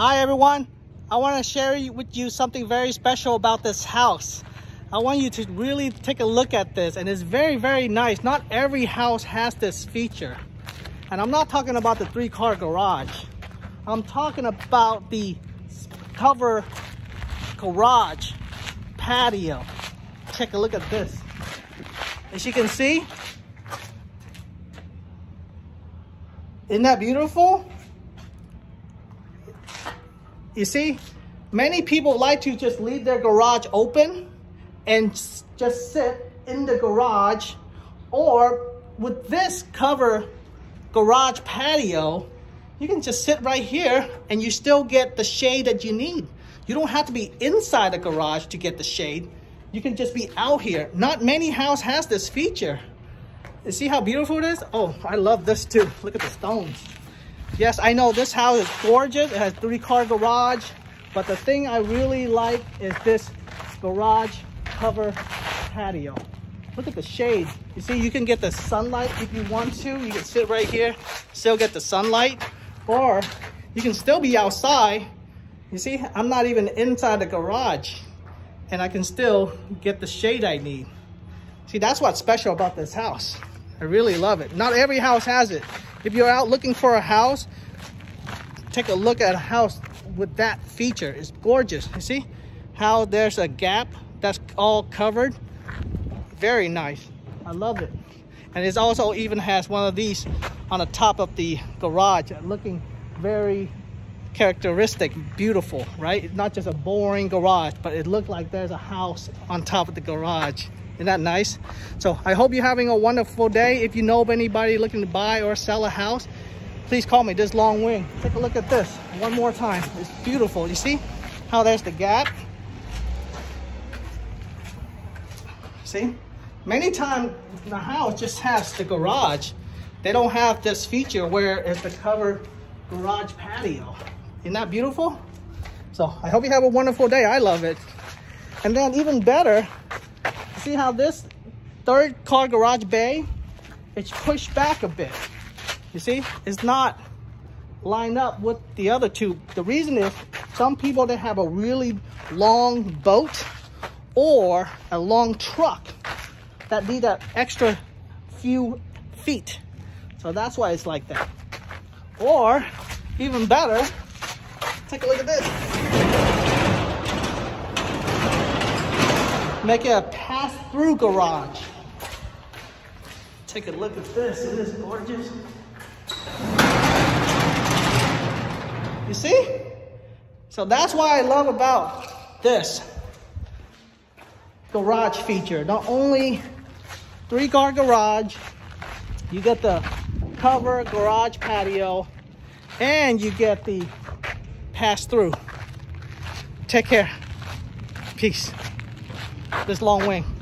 Hi everyone. I want to share with you something very special about this house. I want you to really take a look at this and it's very, very nice. Not every house has this feature. And I'm not talking about the three car garage. I'm talking about the cover garage patio. Take a look at this. As you can see, isn't that beautiful? You see, many people like to just leave their garage open and just sit in the garage or with this cover garage patio, you can just sit right here and you still get the shade that you need. You don't have to be inside the garage to get the shade. You can just be out here. Not many house has this feature. You see how beautiful it is? Oh, I love this too. Look at the stones. Yes, I know this house is gorgeous. It has three car garage. But the thing I really like is this garage cover patio. Look at the shade. You see, you can get the sunlight if you want to. You can sit right here, still get the sunlight. Or you can still be outside. You see, I'm not even inside the garage. And I can still get the shade I need. See, that's what's special about this house. I really love it. Not every house has it. If you're out looking for a house, take a look at a house with that feature. It's gorgeous. You see how there's a gap that's all covered? Very nice. I love it. And it also even has one of these on the top of the garage looking very characteristic, beautiful, right? it's not just a boring garage, but it looked like there's a house on top of the garage. Isn't that nice? So I hope you're having a wonderful day. If you know of anybody looking to buy or sell a house, please call me, this Long Nguyen. Take a look at this one more time. It's beautiful. You see how there's the gap? See? Many times the house just has the garage. They don't have this feature where it's the covered garage patio. Isn't that beautiful? So I hope you have a wonderful day. I love it. And then even better, see how this third car garage bay, it's pushed back a bit. You see, it's not lined up with the other two. The reason is some people that have a really long boat or a long truck that need that extra few feet. So that's why it's like that. Or even better, take a look at this. Make it a pass-through garage. Take a look at this. Isn't this gorgeous? You see? So that's why I love about this garage feature. Not only three-car garage, you get the cover garage patio, and you get the pass-through. Take care. Peace this Long Nguyen.